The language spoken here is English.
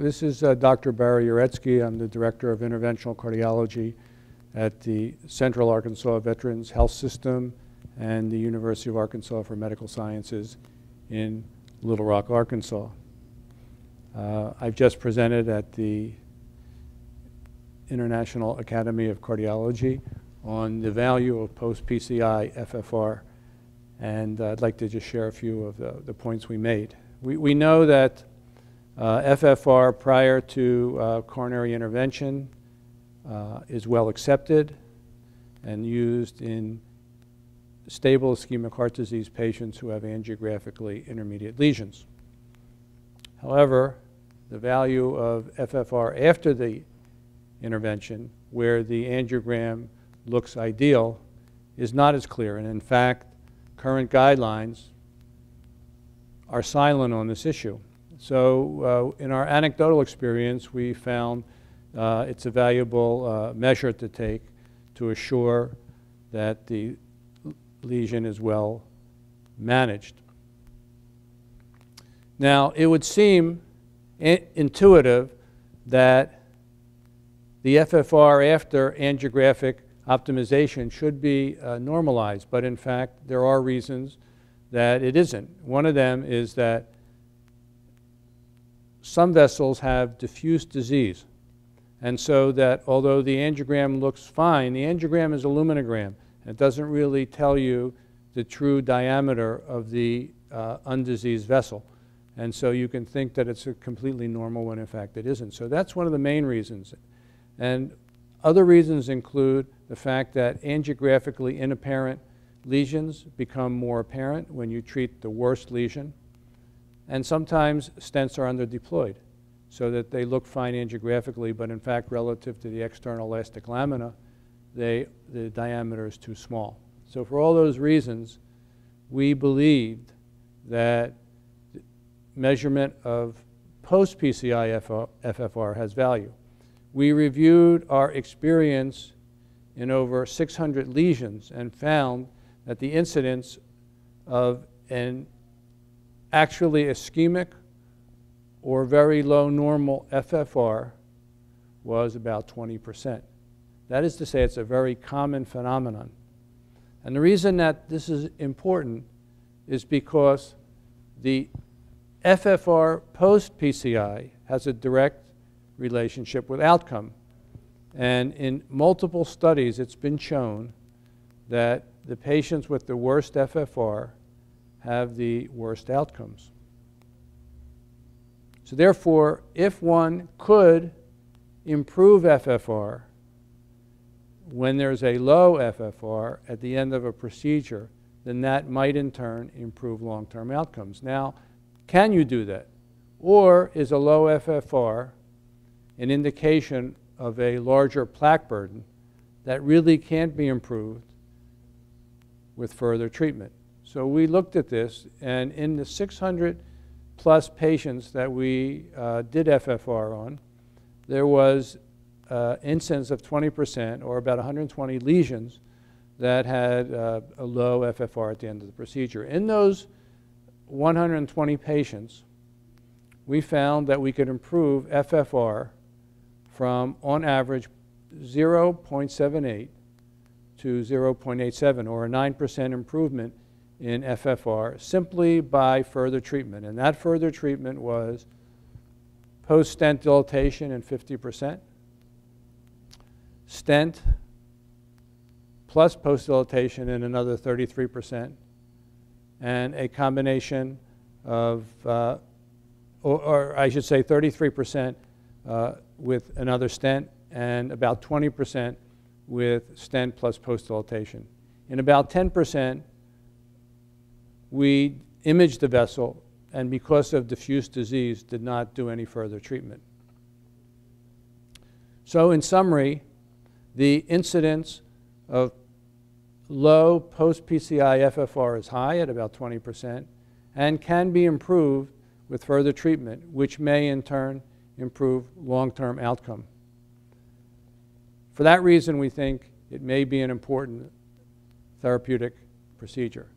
This is uh, Dr. Barry Uretsky. I'm the Director of Interventional Cardiology at the Central Arkansas Veterans Health System and the University of Arkansas for Medical Sciences in Little Rock, Arkansas. Uh, I've just presented at the International Academy of Cardiology on the value of post-PCI FFR, and I'd like to just share a few of the, the points we made. We, we know that FFR prior to uh, coronary intervention uh, is well accepted and used in stable ischemic heart disease patients who have angiographically intermediate lesions. However, the value of FFR after the intervention, where the angiogram looks ideal, is not as clear. And in fact, current guidelines are silent on this issue. So uh, in our anecdotal experience, we found uh, it's a valuable uh, measure to take to assure that the lesion is well managed. Now, it would seem intuitive that the FFR after angiographic optimization should be uh, normalized, but in fact, there are reasons that it isn't. One of them is that some vessels have diffuse disease. And so that although the angiogram looks fine, the angiogram is a luminogram. It doesn't really tell you the true diameter of the uh, undiseased vessel. And so you can think that it's a completely normal when in fact it isn't. So that's one of the main reasons. And other reasons include the fact that angiographically inapparent lesions become more apparent when you treat the worst lesion. And sometimes stents are underdeployed so that they look fine angiographically, but in fact, relative to the external elastic lamina, they, the diameter is too small. So for all those reasons, we believed that measurement of post-PCI FFR has value. We reviewed our experience in over 600 lesions and found that the incidence of an actually ischemic or very low normal FFR was about 20%. That is to say, it's a very common phenomenon. And the reason that this is important is because the FFR post PCI has a direct relationship with outcome. And in multiple studies, it's been shown that the patients with the worst FFR have the worst outcomes. So therefore, if one could improve FFR when there's a low FFR at the end of a procedure, then that might in turn improve long-term outcomes. Now, can you do that? Or is a low FFR an indication of a larger plaque burden that really can't be improved with further treatment? So we looked at this, and in the 600 plus patients that we uh, did FFR on, there was uh, incidence of 20%, or about 120 lesions, that had uh, a low FFR at the end of the procedure. In those 120 patients, we found that we could improve FFR from, on average, 0.78 to 0.87, or a 9% improvement in FFR simply by further treatment. And that further treatment was post-stent dilatation in 50%, stent plus post-dilatation in another 33%, and a combination of, uh, or, or, I should say 33% uh, with another stent and about 20% with stent plus post-dilatation. In about 10%, we imaged the vessel and because of diffuse disease did not do any further treatment. So in summary, the incidence of low post-PCI FFR is high at about 20% and can be improved with further treatment, which may in turn improve long-term outcome. For that reason, we think it may be an important therapeutic procedure.